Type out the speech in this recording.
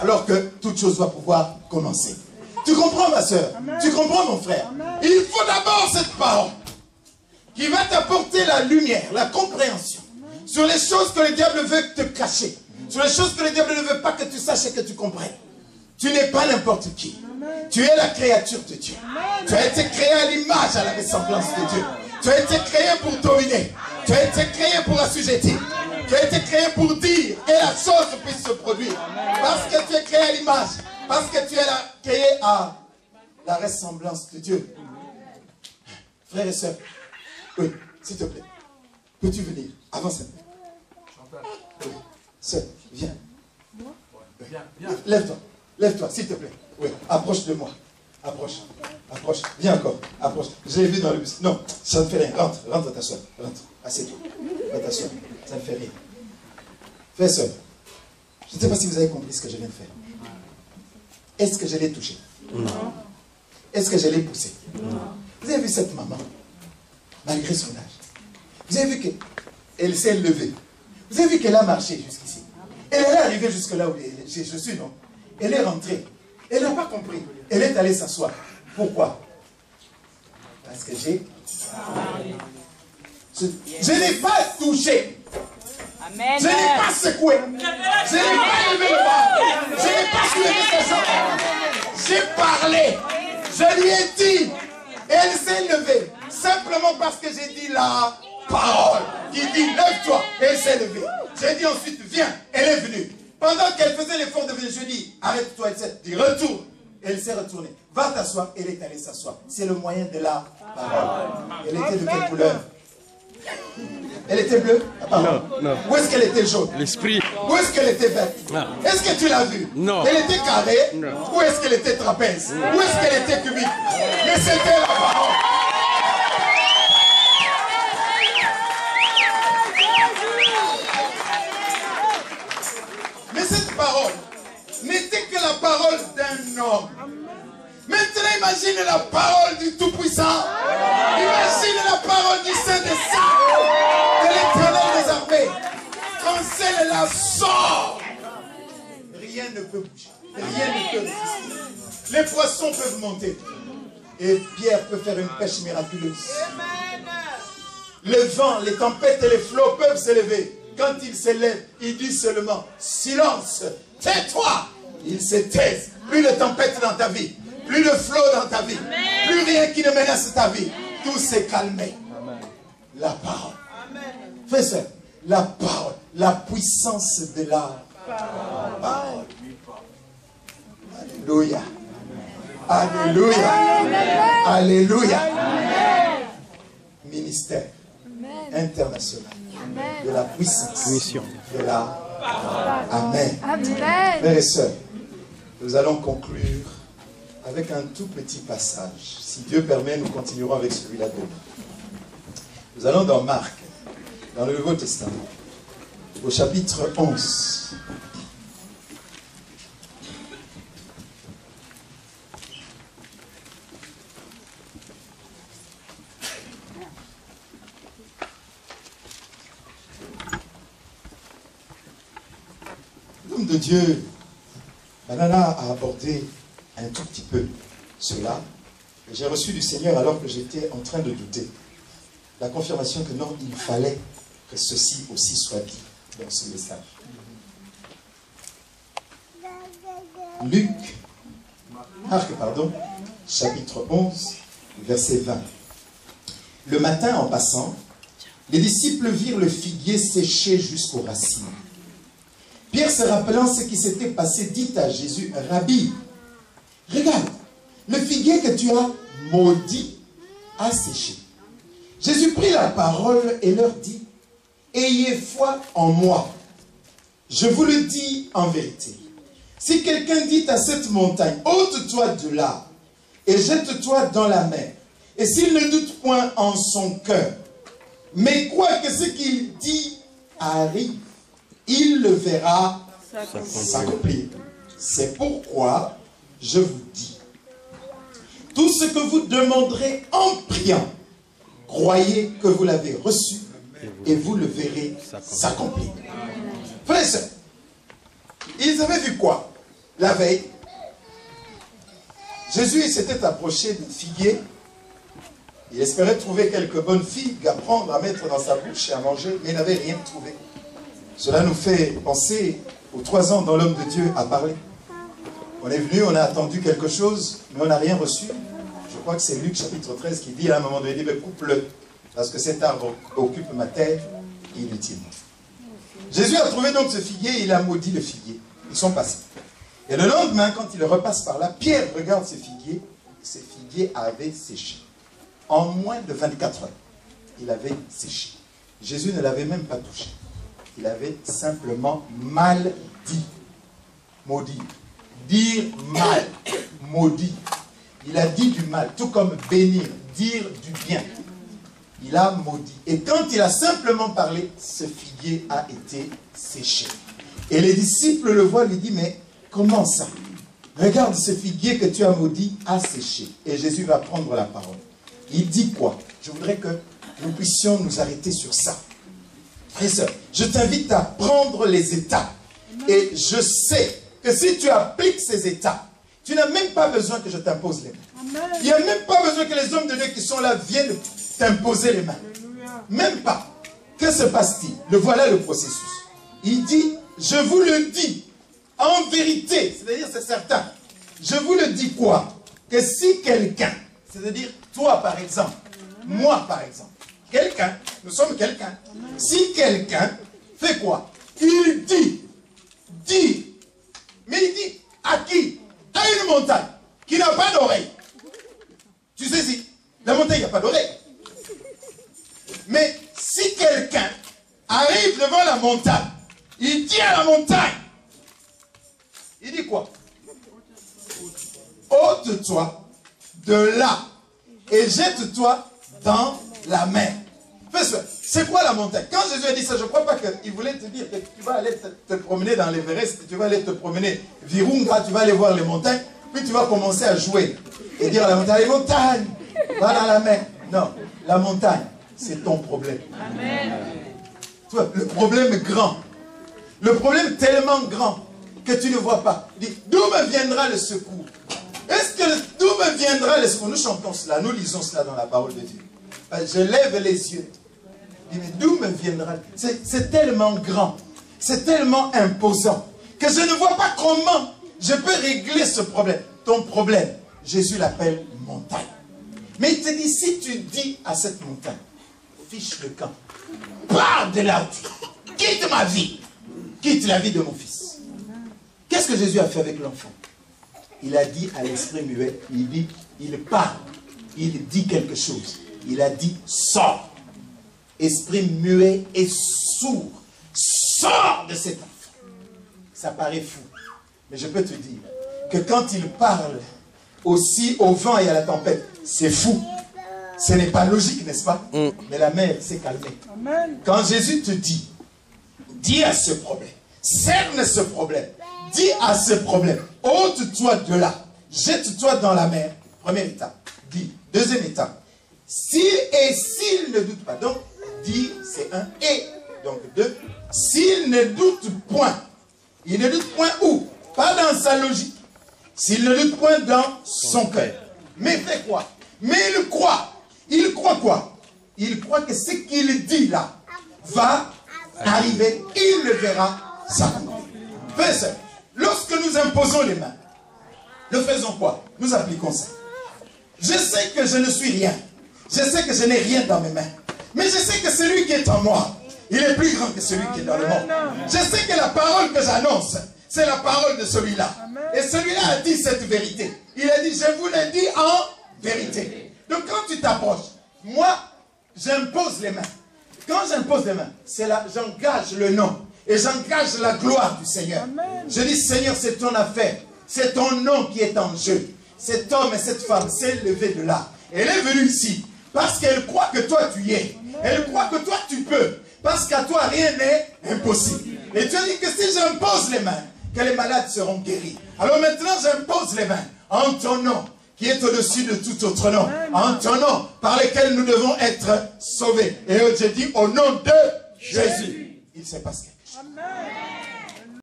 alors que toute chose va pouvoir commencer. Tu comprends, ma soeur Tu comprends, mon frère? Il faut d'abord cette parole qui va t'apporter la lumière, la compréhension sur les choses que le diable veut te cacher, sur les choses que le diable ne veut pas que tu saches et que tu comprennes. Tu n'es pas n'importe qui. Tu es la créature de Dieu. Tu as été créé à l'image, à la ressemblance de Dieu. Tu as été créé pour dominer. Tu as été créé pour assujettir. Tu as été créé pour dire et la chose puisse se produire. Parce que tu es créé à l'image. Parce que tu es créé à la ressemblance de Dieu. Frères et sœurs, oui, s'il te plaît, peux-tu venir? Avance un peu. Oui, sœur, viens. Lève-toi, lève-toi, s'il te plaît. Oui, approche de moi. Approche, approche. Viens encore, approche. Je l'ai vu dans le bus. Non, ça ne fait rien. Rentre, rentre ta soeur. Rentre, assieds-toi. Va t'asseoir. Ça ne fait rien. Fais soeur. Je ne sais pas si vous avez compris ce que je viens de faire. Est-ce que je l'ai touché? Non. Est-ce que je l'ai poussé? Non. Vous avez vu cette maman, malgré son âge? Vous avez vu qu'elle s'est levée Vous avez vu qu'elle a marché jusqu'ici? Elle est arrivée jusque là où je suis, non? Elle est rentrée. Elle n'a pas compris. Elle est allée s'asseoir. Pourquoi? Parce que j'ai... Je, n'ai pas touché. Je n'ai pas secoué. Je n'ai pas levé le. Je n'ai pas soulevé sa jambe. J'ai parlé. Je lui ai dit. Et elle s'est levée. Simplement parce que j'ai dit la parole. Qui dit lève-toi. Et elle s'est levée. J'ai dit ensuite viens. Elle est venue. Pendant qu'elle faisait l'effort de venir, je dis, arrête-toi, elle s'est dit, retourne. Elle s'est retournée. Va t'asseoir, elle est allée s'asseoir. C'est le moyen de la parole. Elle était de quelle couleur? Elle était bleue? Non, non. Où est-ce qu'elle était jaune? L'esprit. Où est-ce qu'elle était verte? Est-ce que tu l'as vue? Non. Elle était carrée Non. Où est-ce qu'elle était trapèze? Où est-ce qu'elle était cubique Mais c'était la parole. Mais cette parole n'était que la parole d'un homme. Maintenant, imagine la parole du Tout-Puissant. Imagine la parole du Saint Celle-là sort, rien ne peut bouger. Rien ne peut résister. Les poissons peuvent monter. Et Pierre peut faire une pêche miraculeuse. Le vent, les tempêtes et les flots peuvent s'élever. Quand ils s'élèvent, il dit seulement silence, tais-toi. Ils se taisent. Plus de tempêtes dans ta vie, plus de flots dans ta vie, plus rien qui ne menace ta vie. Tout s'est calmé. La parole. Fais ça. La parole, la puissance de la parole. Alléluia. Alléluia. Alléluia. Ministère international de la puissance Mission. de la Amen. Amen. Frères et sœurs, nous allons conclure avec un tout petit passage. Si Dieu permet, nous continuerons avec celui-là demain. Nous allons dans Marc, dans le Nouveau Testament, au chapitre 11. L'homme de Dieu, Banana a abordé un tout petit peu cela. J'ai reçu du Seigneur alors que j'étais en train de douter. La confirmation que non, il fallait que ceci aussi soit dit dans ce message. Luc, Marc, pardon, chapitre 11, verset 20. Le matin, en passant, les disciples virent le figuier séché jusqu'aux racines. Pierre, se rappelant ce qui s'était passé, dit à Jésus, Rabbi, regarde, le figuier que tu as maudit a séché. Jésus prit la parole et leur dit, Ayez foi en moi. Je vous le dis en vérité. Si quelqu'un dit à cette montagne, ôte-toi de là et jette-toi dans la mer, et s'il ne doute point en son cœur, mais quoi que ce qu'il dit arrive, il le verra s'accomplir. C'est pourquoi je vous dis, tout ce que vous demanderez en priant, croyez que vous l'avez reçu et vous le verrez s'accomplir. Frères et sœurs, ils avaient vu quoi? La veille, Jésus s'était approché d'un figuier. Il espérait trouver quelques bonnes figues à prendre, à mettre dans sa bouche et à manger, mais il n'avait rien trouvé. Cela nous fait penser aux trois ans dont l'homme de Dieu a parlé. On est venu, on a attendu quelque chose, mais on n'a rien reçu. Je crois que c'est Luc chapitre 13 qui dit à un moment donné, mais coupe-le, parce que cet arbre occupe ma terre inutilement. Jésus a trouvé donc ce figuier il a maudit le figuier. Ils sont passés. Et le lendemain, quand il repasse par là, Pierre regarde ce figuier. Ce figuier avait séché. En moins de 24 heures, il avait séché. Jésus ne l'avait même pas touché. Il avait simplement mal dit. Maudit. Dire mal. Maudit. Il a dit du mal, tout comme bénir, dire du bien. Il a maudit. Et quand il a simplement parlé, ce figuier a été séché. Et les disciples le voient, lui disent, mais comment ça? Regarde, ce figuier que tu as maudit a séché. Et Jésus va prendre la parole. Il dit quoi? Je voudrais que nous puissions nous arrêter sur ça. Frère je t'invite à prendre les états. Et je sais que si tu appliques ces états, tu n'as même pas besoin que je t'impose les mains. Il n'y a même pas besoin que les hommes de Dieu qui sont là viennent t'imposer les mains. Même pas. Que se passe-t-il? Le voilà le processus. Il dit, je vous le dis, en vérité, c'est-à-dire c'est certain. Je vous le dis quoi? Que si quelqu'un, c'est-à-dire toi par exemple, moi par exemple, quelqu'un, nous sommes quelqu'un, si quelqu'un fait quoi? Il dit, dit, mais il dit à qui? À une montagne qui n'a pas d'oreille. Tu sais si? La montagne n'a pas d'oreille. Montagne, il dit à la montagne, il dit quoi? Ôte-toi de là et jette-toi dans la mer. C'est quoi la montagne? Quand Jésus a dit ça, je ne crois pas qu'il voulait te dire que tu vas aller te, promener dans l'Everest, tu vas aller te promener Virunga, tu vas aller voir les montagnes, puis tu vas commencer à jouer et dire à la montagne, les montagnes, va dans la mer. Non, la montagne, c'est ton problème. Amen. Le problème est grand. Le problème est tellement grand que tu ne vois pas. D'où me viendra le secours? Est-ce que d'où me viendra le secours? Nous chantons cela, nous lisons cela dans la parole de Dieu. Euh, je lève les yeux. mais d'où me viendra? C'est tellement grand, c'est tellement imposant que je ne vois pas comment je peux régler ce problème. Ton problème, Jésus l'appelle montagne. Mais il te dit, si tu dis à cette montagne, fiche le camp. De là Quitte ma vie. Quitte la vie de mon fils. Qu'est-ce que Jésus a fait avec l'enfant? Il a dit à l'esprit muet, il dit, il parle, il dit quelque chose. Il a dit, sors. Esprit muet et sourd, sors de cet enfant. Ça paraît fou. Mais je peux te dire que quand il parle aussi au vent et à la tempête, c'est fou. Ce n'est pas logique, n'est-ce pas mm. Mais la mer s'est calmée. Quand Jésus te dit, dis à ce problème, cerne ce problème, dis à ce problème, ôte-toi de là, jette-toi dans la mer. Première étape. Dis. Deuxième étape. S'il et s'il ne doute pas. Donc, dis, c'est un et. Donc, deux. S'il ne doute point. Il ne doute point où? Pas dans sa logique. S'il ne doute point dans son cœur. Mais fait quoi? Mais il croit il croit quoi? Il croit que ce qu'il dit là va arriver. Il le verra s'accomplir. Lorsque nous imposons les mains, nous faisons quoi? Nous appliquons ça. Je sais que je ne suis rien. Je sais que je n'ai rien dans mes mains. Mais je sais que celui qui est en moi, il est plus grand que celui qui est dans le monde. Je sais que la parole que j'annonce, c'est la parole de celui-là. Et celui-là a dit cette vérité. Il a dit, je vous l'ai dit en vérité. Donc quand tu t'approches, moi, j'impose les mains. Quand j'impose les mains, c'est là, j'engage le nom. Et j'engage la gloire du Seigneur. Je dis, Seigneur, c'est ton affaire. C'est ton nom qui est en jeu. Cet homme et cette femme s'est levé de là. Elle est venue ici parce qu'elle croit que toi tu y es. Elle croit que toi tu peux. Parce qu'à toi rien n'est impossible. Et tu as dit que si j'impose les mains, que les malades seront guéris. Alors maintenant j'impose les mains en ton nom qui est au-dessus de tout autre nom, en ton nom, par lequel nous devons être sauvés. Et je dis au nom de Jésus, il s'est passé quelque chose.